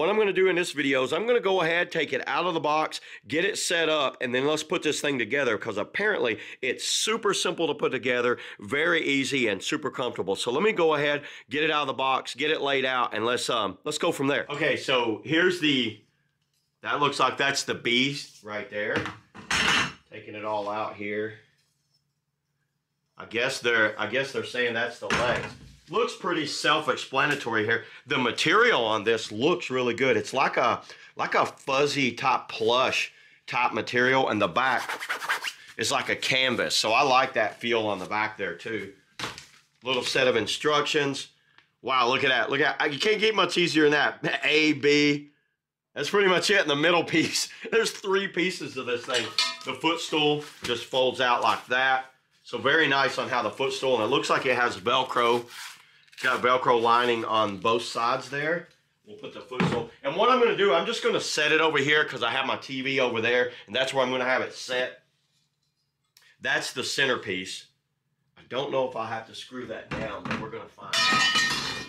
What I'm going to do in this video is I'm going to go ahead, take it out of the box, get it set up, and then let's put this thing together because apparently it's super simple to put together, very easy and super comfortable. So let me go ahead, get it out of the box, get it laid out, and let's um let's go from there. Okay, so here's the that looks like that's the beast right there. Taking it all out here. I guess they're I guess they're saying that's the legs looks pretty self-explanatory here. The material on this looks really good. It's like a like a fuzzy top plush top material, and the back is like a canvas. So I like that feel on the back there too. Little set of instructions. Wow, look at that. Look at you can't get much easier than that. A, B. That's pretty much it in the middle piece. There's three pieces of this thing. The footstool just folds out like that. So very nice on how the footstool, and it looks like it has Velcro got Velcro lining on both sides there. We'll put the footstool. And what I'm going to do, I'm just going to set it over here because I have my TV over there, and that's where I'm going to have it set. That's the centerpiece. I don't know if I have to screw that down, but we're going to find out.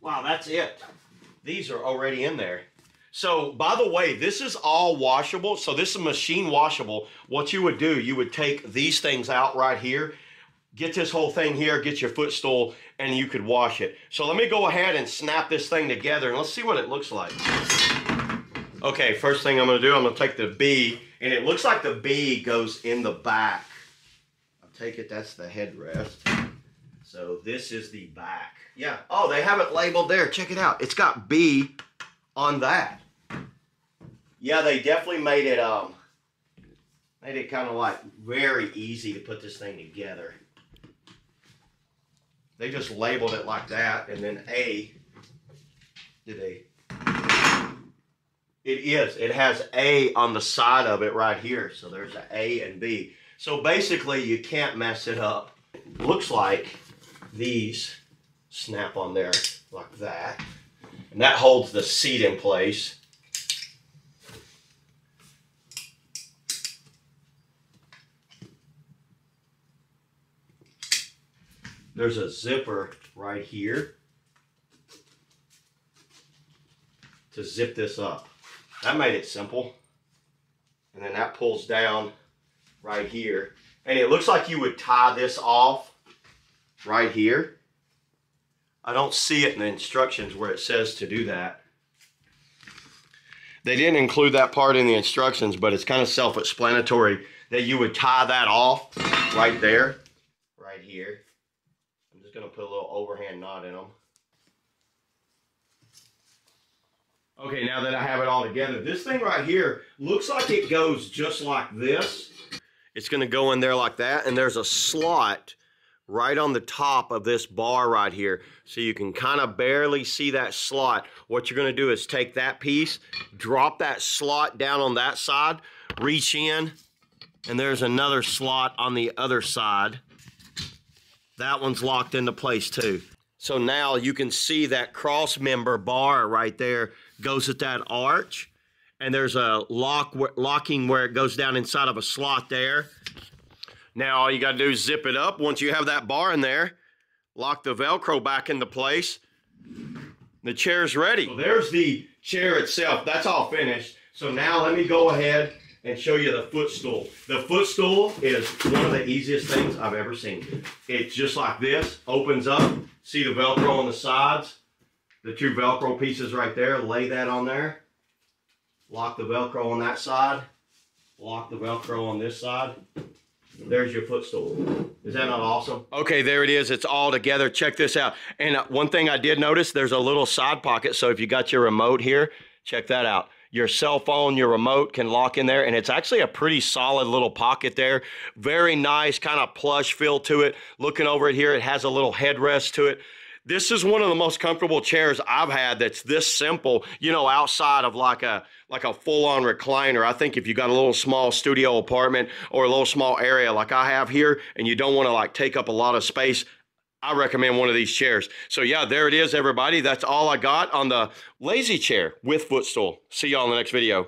Wow, that's it. These are already in there. So, by the way, this is all washable. So this is machine washable. What you would do, you would take these things out right here get this whole thing here, get your footstool, and you could wash it. So let me go ahead and snap this thing together, and let's see what it looks like. Okay, first thing I'm to do, I'm to take the B, and it looks like the B goes in the back. I take it that's the headrest. So this is the back. Yeah. Oh, they have it labeled there. Check it out. It's got B on that. Yeah, they definitely made it um made it kind of like very easy to put this thing together. They just labeled it like that, and then A, did they? It is. It has A on the side of it right here. So there's an A and B. So basically, you can't mess it up. Looks like these snap on there like that. And that holds the seat in place. There's a zipper right here to zip this up. That made it simple. And then that pulls down right here. And it looks like you would tie this off right here. I don't see it in the instructions where it says to do that. They didn't include that part in the instructions, but it's kind of self-explanatory that you would tie that off right there, right here going to put a little overhand knot in them. Okay, now that I have it all together, this thing right here looks like it goes just like this. It's going to go in there like that, and there's a slot right on the top of this bar right here. So you can kind of barely see that slot. What you're going to do is take that piece, drop that slot down on that side, reach in, and there's another slot on the other side. That one's locked into place too. So now you can see that cross member bar right there goes at that arch. And there's a lock locking where it goes down inside of a slot there. Now all you got to do is zip it up. Once you have that bar in there, lock the Velcro back into place. The chair's ready. There's the chair itself. That's all finished. So now let me go ahead and show you the footstool. The footstool is one of the easiest things I've ever seen. It's just like this, opens up, see the Velcro on the sides, the two Velcro pieces right there, lay that on there, lock the Velcro on that side, lock the Velcro on this side. There's your footstool. Is that not awesome? Okay, there it is. It's all together. Check this out. And uh, one thing I did notice, there's a little side pocket. So if you got your remote here, check that out your cell phone, your remote can lock in there. And it's actually a pretty solid little pocket there. Very nice, kind of plush feel to it. Looking over it here, it has a little headrest to it. This is one of the most comfortable chairs I've had that's this simple, you know, outside of like a like a full-on recliner. I think if you got a little small studio apartment or a little small area like I have here and you don't want to like take up a lot of space, I recommend one of these chairs. So yeah, there it is, everybody. That's all I got on the lazy chair with footstool. See y'all in the next video.